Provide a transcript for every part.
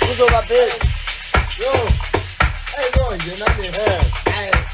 kuzoba phela Yo. Hey konje nami. eh Hey. Master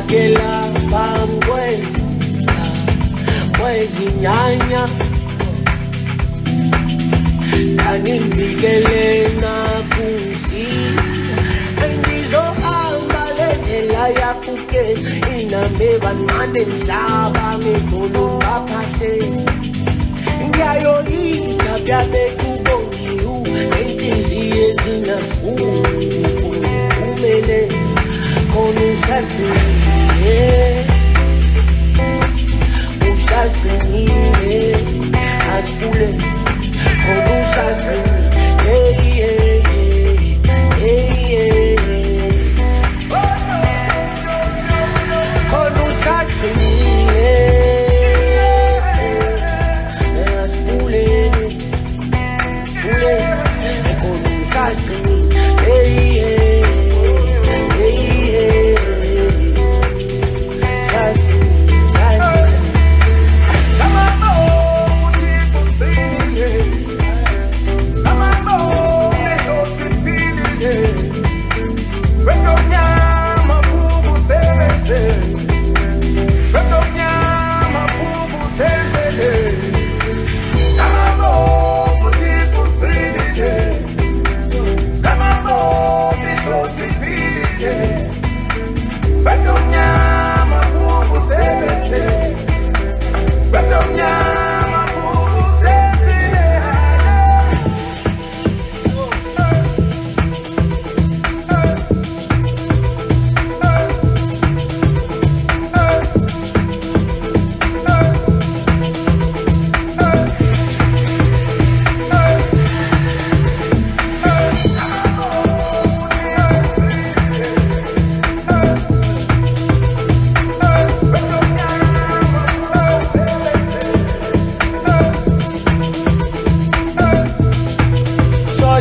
Enunphakela bangwenzi Kwezinyanya Kanimvikele nakunzima Engizohamba lendlela yakuke Inambe bancane mhlaba ngedolo ngaphashe ngiyayoyika byabekubongiu enhliziyo ezinasifuku umele khona usazigcinile usazigcinile asibule khona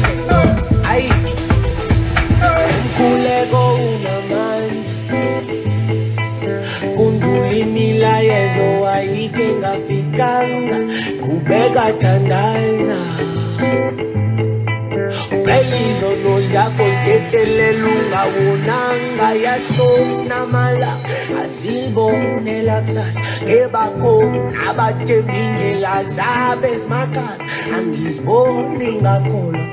soze ayi umkhuleko unamandla kundlula imilayezo wayike ngafikanga. Qhubeka thandaza zithethelela ungawonanga yashona malanga asibonela kusasa ngebakhona abathemba indlela zabo ezimakhaza angiziboni ngakholwa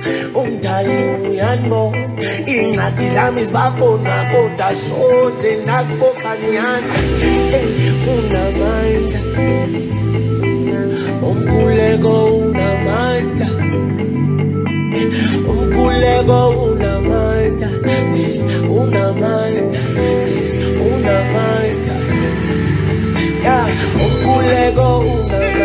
umdali uyanibona iy'ngxaki zami zibakhona kodwa soze nasibokanyana unamandla umkhuleko unamandla. Umkhuleko unamandla malta, ni e una malta, ni e una malta. Ya, un culego, una.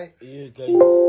Right. Guys.